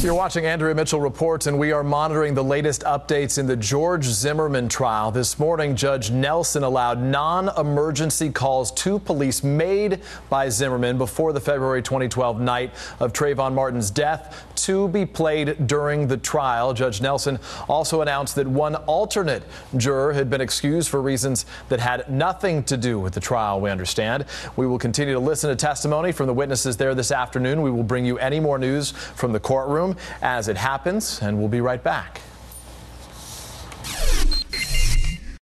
You're watching Andrea Mitchell Reports, and we are monitoring the latest updates in the George Zimmerman trial. This morning, Judge Nelson allowed non emergency calls to police made by Zimmerman before the February 2012 night of Trayvon Martin's death to be played during the trial. Judge Nelson also announced that one alternate juror had been excused for reasons that had nothing to do with the trial, we understand. We will continue to listen to testimony from the witnesses there this afternoon. We will bring you any more news from the courtroom as it happens, and we'll be right back.